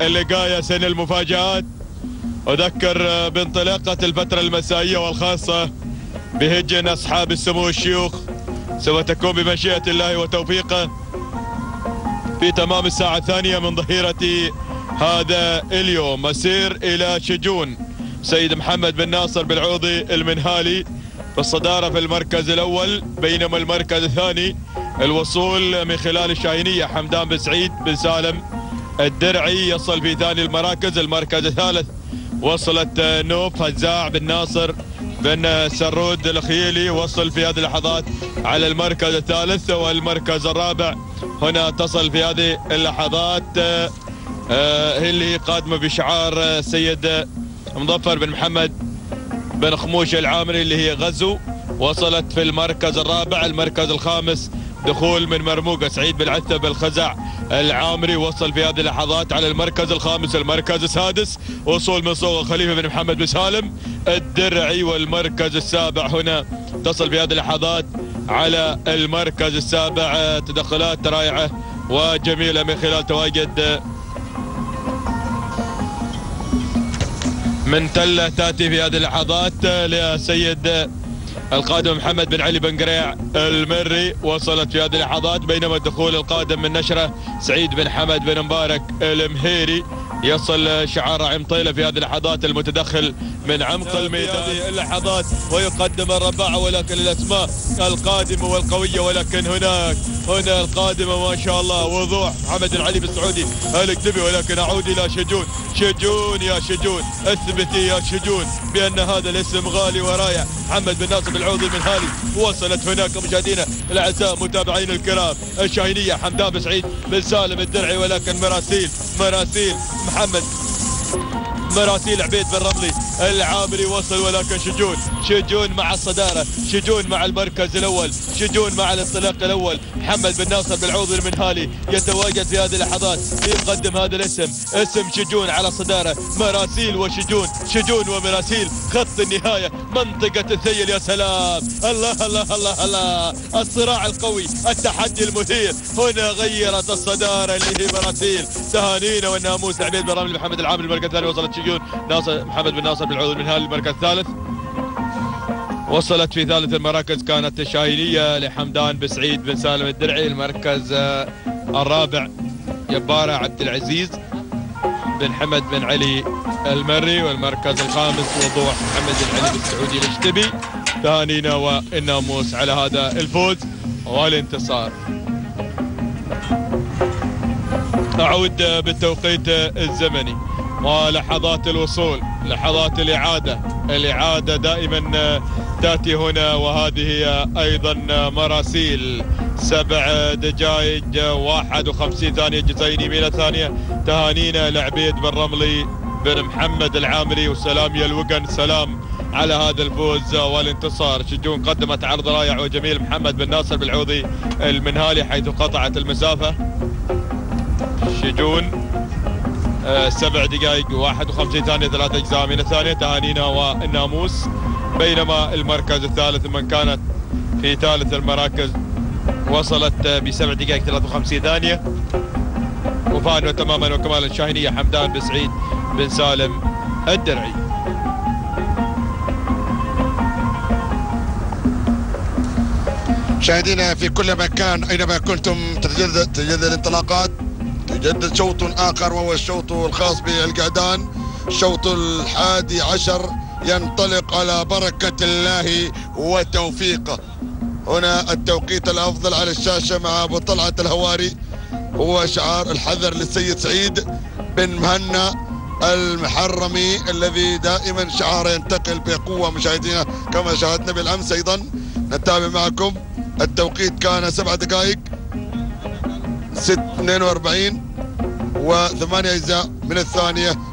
اللقاية سن المفاجآت. أذكر بانطلاقة الفترة المسائية والخاصة بهجن أصحاب السمو الشيوخ سوف تكون بمشيئة الله وتوفيقه في تمام الساعة الثانية من ظهيرة هذا اليوم. مسير إلى شجون سيد محمد بن ناصر بالعوضي المنهالي في الصدارة في المركز الأول بينما المركز الثاني الوصول من خلال الشاهينية حمدان بن سعيد بن سالم الدرعي يصل في ثاني المراكز المركز الثالث وصلت نوف هزاع بن ناصر بن سرود الخيلي وصل في هذه اللحظات على المركز الثالث والمركز الرابع. هنا تصل في هذه اللحظات آه، اللي قادمة بشعار سيد مظفر بن محمد بن خموش العامري اللي هي غزو. وصلت في المركز الرابع المركز الخامس دخول من مرموقة سعيد بن عتبة بالخزع العامري وصل في هذه اللحظات على المركز الخامس المركز السادس. وصول من صوغ خليفة بن محمد بن سالم. الدرعي والمركز السابع هنا. تصل في هذه اللحظات على المركز السابع تدخلات رائعة وجميلة من خلال تواجد من تلة تأتي في هذه اللحظات لسيد القادم محمد بن علي بن قريع المري وصلت في هذه اللحظات بينما الدخول القادم من نشرة سعيد بن حمد بن مبارك المهيري. يصل شعار عم طيلة في هذه اللحظات المتدخل من عمق الميدان. هذه اللحظات ويقدم الرباعة ولكن الأسماء القادمة والقوية ولكن هناك هنا القادمة ما شاء الله. وضوح محمد العلي بالسعودي الكتبي ولكن أعود إلى شجون. شجون يا شجون اثبتي يا شجون بأن هذا الاسم غالي ورائع محمد بن ناصر العوضي المنهالي وصلت هناك مشاهدينا الأعزاء متابعين الكرام. الشاهينية حمدان بن سعيد بن سالم الدرعي ولكن مراسيل مراسيل محمد. مراسيل عبيد بن رملي العامري وصل ولكن شجون شجون مع الصدارة شجون مع المركز الأول شجون مع الانطلاق الأول. محمد بن ناصر بالعوض المنهالي يتواجد في هذه اللحظات يقدم هذا الاسم اسم شجون على صدارة مراسيل وشجون شجون ومراسيل خط النهاية. منطقة الثيل يا سلام. الله الله الله الله. الصراع القوي التحدي المثير. هنا غيرت الصدارة اللي هي مراسيل تهانينا والناموس. عبيد بن رملي محمد العامري المركز الثاني وصلت شجون ناصر محمد بن ناصر بالعوض المنهالي المركز الثالث. وصلت في ثالث المراكز كانت الشاهينية لحمدان بن سعيد بن سالم الدرعي المركز آه، الرابع يبارة عبد العزيز. بن حمد بن علي المري والمركز الخامس وضوح محمد العلي السعودي الاشتبي. تهانينا والناموس على هذا الفوز والانتصار. أعود بالتوقيت الزمني. ولحظات الوصول لحظات الإعادة. الإعادة دائما تأتي هنا وهذه أيضا مراسيل. سبع دقائق 51 ثانية جزئين يمين الثانية تهانينا لعبيد بن رملي بن محمد العامري وسلام يا الوقن سلام على هذا الفوز والانتصار. شجون قدمت عرض رائع وجميل محمد بن ناصر بالعوضي المنهالي حيث قطعت المسافة. شجون آه، سبع دقائق 51 ثانية ثلاثة أجزاء من الثانية تهانينا والناموس بينما المركز الثالث من كانت في ثالث المراكز وصلت بسبع دقائق 53 ثانية. وفاء تماما وكمال الشاهينية حمدان بن سعيد بن سالم الدرعي. مشاهدينا في كل مكان أينما كنتم تتجدد تتجدد الانطلاقات. يجدد شوط آخر وهو الشوط الخاص بالقعدان الشوط الحادي عشر. ينطلق على بركة الله وتوفيقه هنا التوقيت الأفضل على الشاشة مع أبو طلعة الهواري. هو شعار الحذر للسيد سعيد بن مهنا المحرمي الذي دائما شعاره ينتقل بقوة مشاهدينا كما شاهدنا بالأمس أيضا. نتابع معكم. التوقيت كان سبع دقائق 42 وثمانية أجزاء من الثانية.